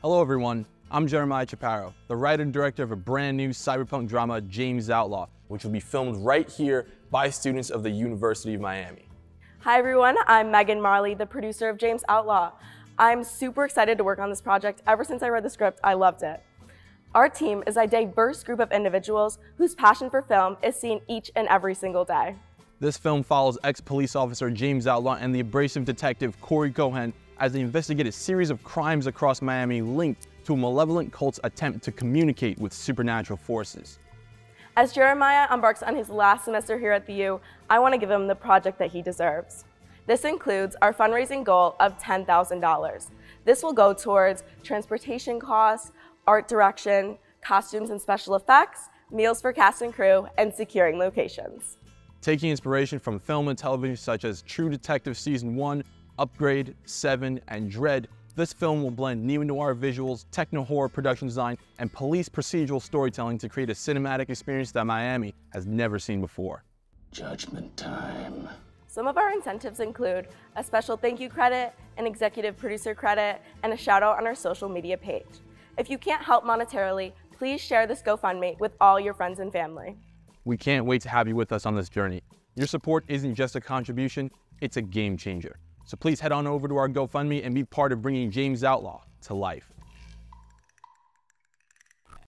Hello, everyone. I'm Jeremiah Chaparro, the writer and director of a brand new cyberpunk drama, James Outlaw, which will be filmed right here by students of the University of Miami. Hi, everyone. I'm Megan Marley, the producer of James Outlaw. I'm super excited to work on this project. Ever since I read the script, I loved it. Our team is a diverse group of individuals whose passion for film is seen each and every single day. This film follows ex-police officer James Outlaw and the abrasive detective Corey Cohen as they investigate a series of crimes across Miami linked to a malevolent cult's attempt to communicate with supernatural forces. As Jeremiah embarks on his last semester here at the U, I want to give him the project that he deserves. This includes our fundraising goal of $10,000. This will go towards transportation costs, art direction, costumes and special effects, meals for cast and crew, and securing locations. Taking inspiration from film and television such as True Detective Season 1, Upgrade, 7, and Dredd, this film will blend neo-noir visuals, techno-horror production design, and police procedural storytelling to create a cinematic experience that Miami has never seen before. Judgment time. Some of our incentives include a special thank you credit, an executive producer credit, and a shout out on our social media page. If you can't help monetarily, please share this GoFundMe with all your friends and family. We can't wait to have you with us on this journey. Your support isn't just a contribution, it's a game changer. So please head on over to our GoFundMe and be part of bringing James Outlaw to life.